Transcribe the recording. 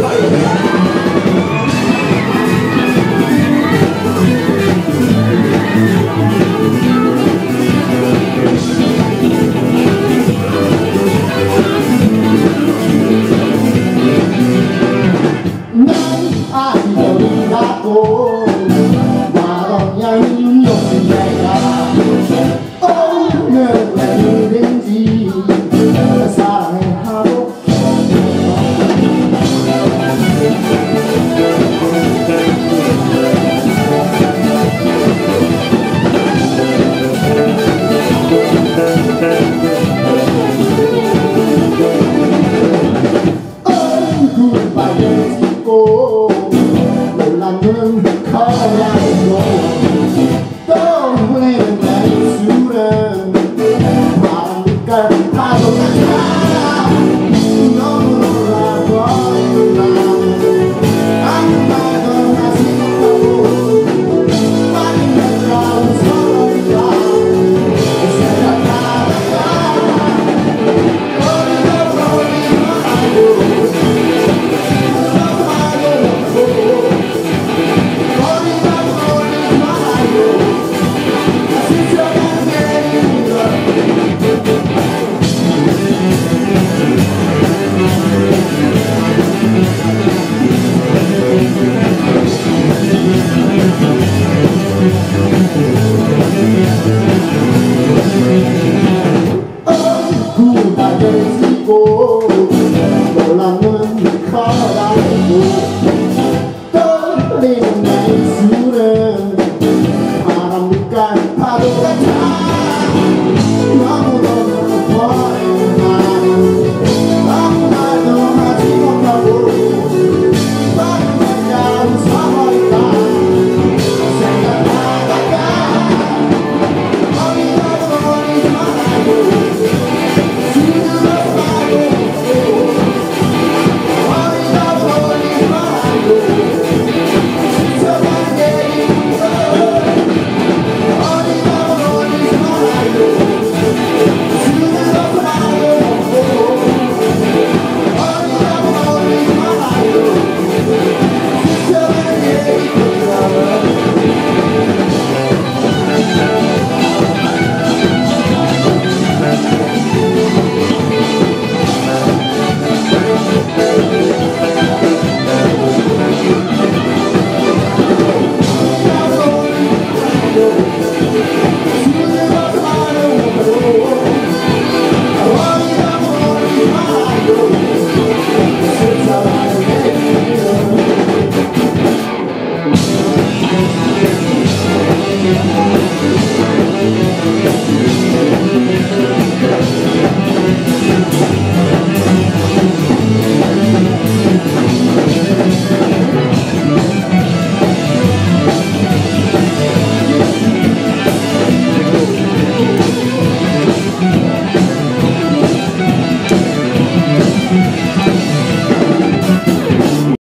Fire! Don't blame that. I don't Well, I know you call out